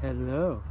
Hello.